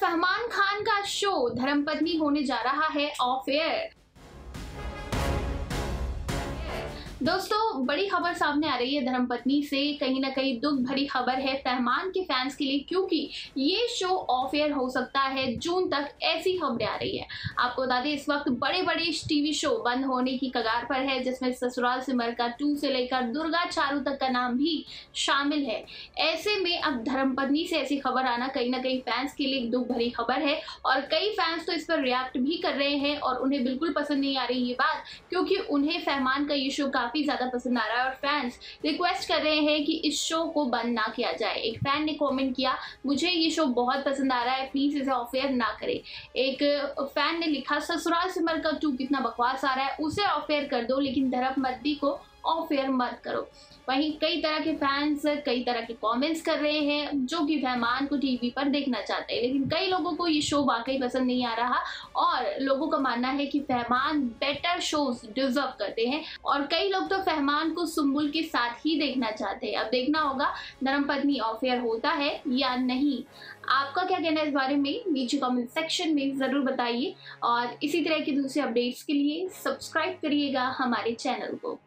फहमान खान का शो धर्मपत्नी होने जा रहा है ऑफ़ एयर। दोस्तों, बड़ी खबर सामने आ रही है धर्मपत्नी से। कहीं ना कहीं दुख भरी खबर है फहमान के फैंस के लिए, क्योंकि ये शो ऑफ़ एयर हो सकता है जून तक, ऐसी खबरें आ रही है। आपको बता दें, इस वक्त बड़े बड़े टीवी शो बंद होने की कगार पर है, जिसमें ससुराल सिमर का टू से लेकर दुर्गा चारू तक का नाम भी शामिल है। ऐसे में अब धर्मपत्नी से ऐसी खबर आना कहीं ना कहीं फैंस के लिए दुख भरी खबर है, और कई फैंस तो इस पर रिएक्ट भी कर रहे हैं, और उन्हें बिल्कुल पसंद नहीं आ रही ये बात, क्योंकि उन्हें फहमान का ये शो काफ़ी ज़्यादा पसंद आ रहा है और फैंस रिक्वेस्ट कर रहे हैं कि इस शो को बंद ना किया जाए। एक फ़ैन ने कमेंट किया, मुझे ये शो बहुत पसंद आ रहा है प्लीज़ इसे ऑफेयर ना करें। एक फ़ैन ने लिखा, ससुराल सिमर का टू कितना बकवास आ रहा है, उसे ऑफेयर कर दो, लेकिन धर्म मद्दी को एयर मत करो। वहीं कई तरह के फैंस कई तरह के कमेंट्स कर रहे हैं, जो कि फहमान को टीवी पर देखना चाहते हैं। लेकिन कई लोगों को ये शो वाकई पसंद नहीं आ रहा और लोगों का मानना है कि फहमान बेटर शोज़ डिजर्व करते हैं। और कई लोग तो फहमान को सुम्बुल के साथ ही देखना चाहते हैं। अब देखना होगा धर्मपत्नी पत्नी ऑफेयर होता है या नहीं। आपका क्या कहना है इस बारे में? नीचे कमेंट सेक्शन में ज़रूर बताइए। और इसी तरह की दूसरे अपडेट्स के लिए सब्सक्राइब करिएगा हमारे चैनल को।